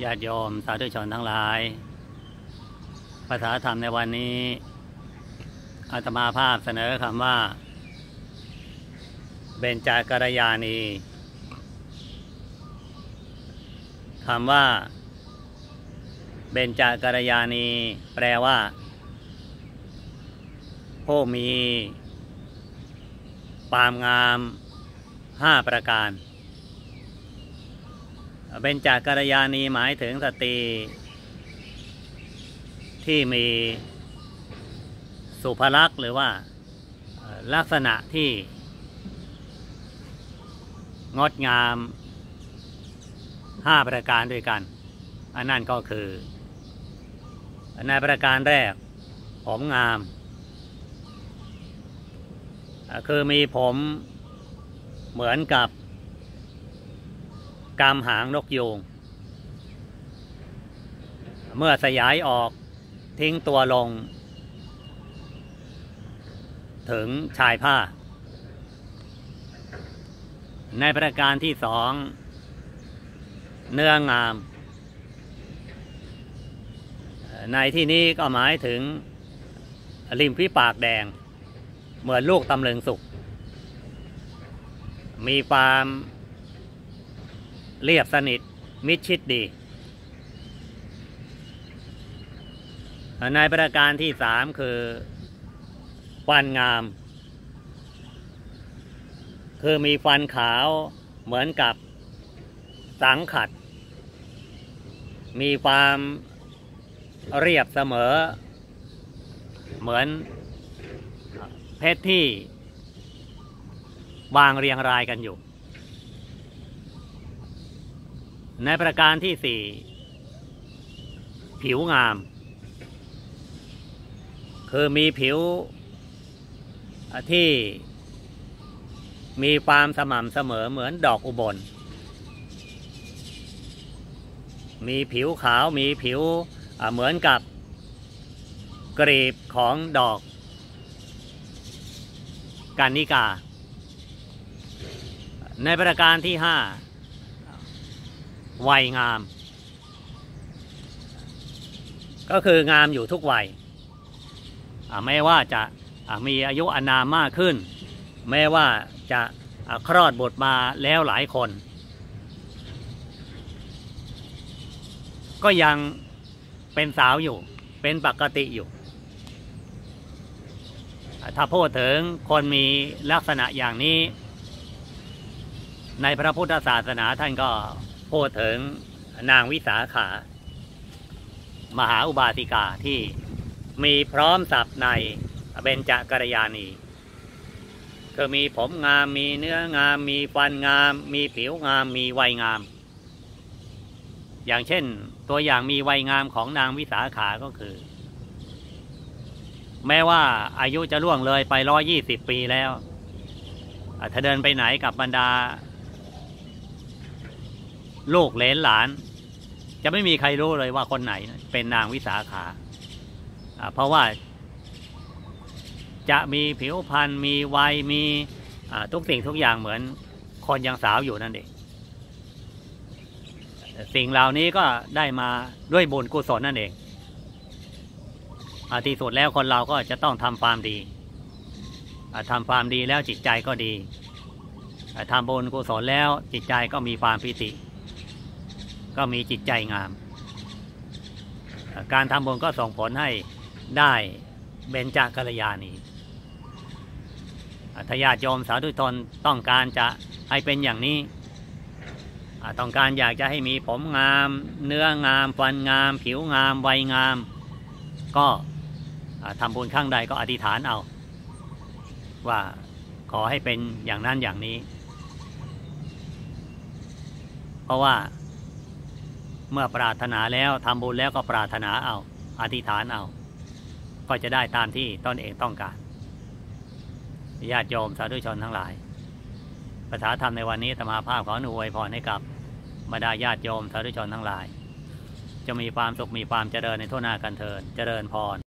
ญาติโยมสาธุชนทั้งหลาย ภาษาธรรมในวันนี้อาตมาภาพเสนอคำว่า เบญจากรยานีคำว่า เบญจากรยานี แปลว่าผู้มีความงามห้าประการ เบญจากรยานีหมายถึงสตรีที่มีสุภลักษณ์หรือว่าลักษณะที่ งดงามห้าประการด้วยกัน อันนั้นก็คือในประการแรก ผมงาม คือมีผมเหมือนกับ กำหางนกยูงเมื่อสยายออกทิ้งตัวลง ถึงชายผ้า ในประการที่สอง เนื้องาม ในที่นี้ก็หมายถึงริมฝีปากแดง เหมือนลูกตำลึงสุก มีความ เรียบสนิทมิดชิดดีในประการที่สามคือฟันงาม คือมีฟันขาวเหมือนกับสังขัด มีความเรียบเสมอ เหมือนเพชรที่วางเรียงรายกันอยู่ ในประการที่สี่ผิวงาม คือมีผิวที่มีความสม่ำเสมอเหมือนดอกอุบล มีผิวขาวมีผิวเหมือนกับกรีบของดอกกานิกา ในประการที่ห้า วัยงาม ก็คืองามอยู่ทุกวัยไม่ว่าจะมีอายุอานามมากขึ้น แม้ว่าจะคลอดบทมาแล้วหลายคน ก็ยังเป็นสาวอยู่เป็นปกติอยู่ ถ้าพูดถึงคนมีลักษณะอย่างนี้ ในพระพุทธศาสนาท่านก็ พูดถึงนางวิสาขา มหาอุบาสิกาที่มีพร้อมสับในเบญจกัลยาณีคือมีผมงามมีเนื้องาม มีฟันงาม มีผิวงาม มีวัยงาม อย่างเช่น ตัวอย่างมีวัยงามของนางวิสาขาก็คือ แม้ว่าอายุจะล่วงเลยไปร้อยี่สิบปีแล้วถ้าเดินไปไหนกับบรรดา ลูกเลนหลาน จะไม่มีใครรู้เลยว่าคนไหนเป็นนางวิสาขา เพราะว่าจะมีผิวพรรณมีวัยมีทุกสิ่งทุกอย่างเหมือนคนยังสาวอยู่นั่นเองสิ่งเหล่านี้ก็ได้มาด้วยบุญกุศลนั่นเองที่สุดแล้วคนเราก็จะต้องทำความดีทำความดีแล้วจิตใจก็ดีทำบุญกุศลแล้วจิตใจก็มีความปิติ ก็มีจิตใจงาม การทำบุญก็ส่งผลให้ได้เบญจกัลยาณีทายาทโยมสาธุชนต้องการจะให้เป็นอย่างนี้ ต้องการอยากจะให้มีผมงาม เนื้องาม ฟันงาม ผิวงาม วัยงาม ก็ทำบุญข้างใดก็อธิษฐานเอา ว่าขอให้เป็นอย่างนั้นอย่างนี้ เพราะว่า เมื่อปรารถนาแล้วทำบุญแล้วก็ปรารถนาเอา อธิษฐานเอา ก็จะได้ตามที่ตนเองต้องการญาติโยมสาธุชนทั้งหลายภาษาธรรมในวันนี้ธรรมาภาพขอหนูอวยพรให้กับบรรดาญาติโยมสาธุชนทั้งหลาย จะมีความสุขมีความเจริญในทั่วหน้ากันเทินเจริญพร